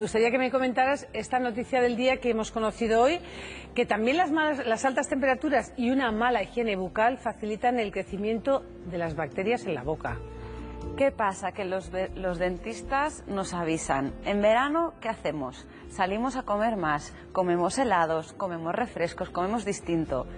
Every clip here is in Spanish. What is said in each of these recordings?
Me gustaría que me comentaras esta noticia del día que hemos conocido hoy, que también las, altas temperaturas y una mala higiene bucal facilitan el crecimiento de las bacterias en la boca. ¿Qué pasa? Que los, los dentistas nos avisan. En verano, ¿qué hacemos? Salimos a comer más, comemos helados, comemos refrescos, comemos distinto.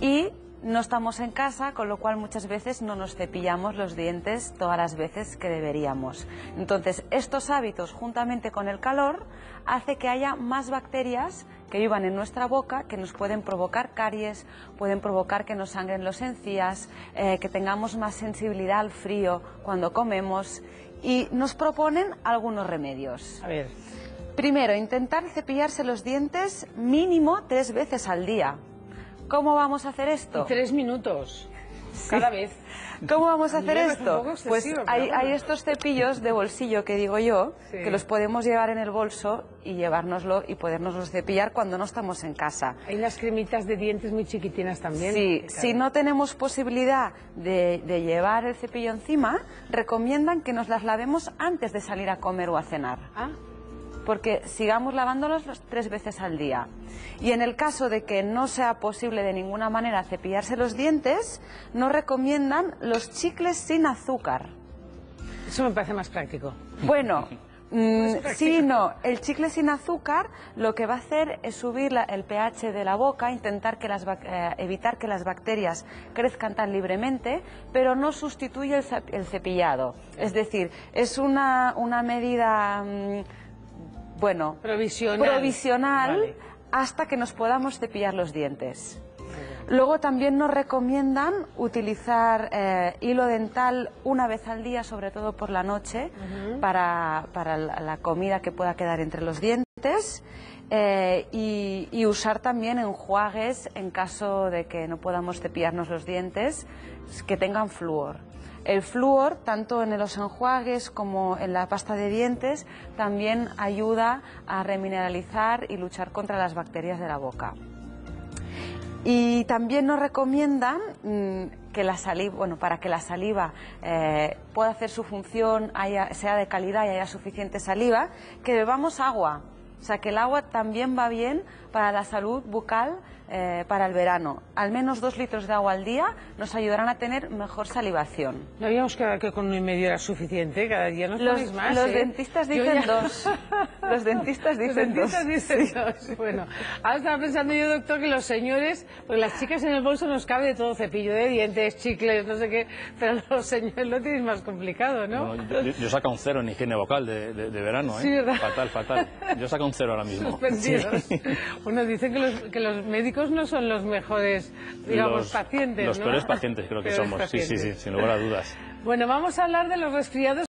Y no estamos en casa, con lo cual muchas veces no nos cepillamos los dientes todas las veces que deberíamos. Entonces, estos hábitos, juntamente con el calor, hace que haya más bacterias que vivan en nuestra boca, que nos pueden provocar caries, pueden provocar que nos sangren los encías, eh, que tengamos más sensibilidad al frío cuando comemos y nos proponen algunos remedios. A ver, Primero, intentar cepillarse los dientes mínimo tres veces al día. ¿Cómo vamos a hacer esto? tres minutos cada vez. ¿Cómo vamos a hacer esto? Pues hay, hay estos cepillos de bolsillo que digo yo, Sí. que los podemos llevar en el bolso y llevárnoslo y podernoslos cepillar cuando no estamos en casa. Hay unas cremitas de dientes muy chiquitinas también. Sí, Claro. si no tenemos posibilidad de, de llevar el cepillo encima, recomiendan que nos las lavemos antes de salir a comer o a cenar. Ah, Porque sigamos lavándolos los tres veces al día. Y en el caso de que no sea posible de ninguna manera cepillarse los dientes, nos recomiendan los chicles sin azúcar. eso me parece más práctico. Bueno, mm, sí no. El chicle sin azúcar lo que va a hacer es subir la- el pH de la boca, intentar que las, eh, evitar que las bacterias crezcan tan libremente, pero no sustituye el cepillado. Es decir, es una, una medida, mm, bueno, Provisional. provisional Vale. hasta que nos podamos cepillar los dientes. Luego también nos recomiendan utilizar eh, hilo dental una vez al día, sobre todo por la noche, para, para la la comida que pueda quedar entre los dientes. eh, y, y usar también enjuagues en caso de que no podamos cepillarnos los dientes que tengan flúor. El flúor, tanto en los enjuagues como en la pasta de dientes, también ayuda a remineralizar y luchar contra las bacterias de la boca. Y también nos recomiendan mm, que la saliva, bueno, para que la saliva eh, pueda hacer su función, haya- sea de calidad y haya suficiente saliva, que bebamos agua. O sea, que el agua también va bien para la salud bucal eh, para el verano. Al menos dos litros de agua al día nos ayudarán a tener mejor salivación. No habíamos quedado que con uno y medio era suficiente, cada día nos Los, ponéis más. los ¿eh? dentistas dicen ya- dos. Los dentistas Los dicen dos. dentistas dicen dos. Bueno, ahora estaba pensando yo, doctor, que los señores, porque las chicas en el bolso nos cabe de todo, cepillo de dientes, chicles, no sé qué, pero los señores lo tenéis más complicado, ¿no? Bueno, yo, yo- saco un cero en higiene vocal de, de- de verano, ¿eh? Sí, ¿verdad? Fatal, fatal. Yo saco un cero ahora mismo. Suspendidos. Sí. Bueno, dicen que los, que los médicos no son los mejores, digamos, los, pacientes, Los ¿no? peores pacientes creo que Peores somos, sí, sí, sí, pacientes. sin lugar a dudas. Bueno, vamos a hablar de los resfriados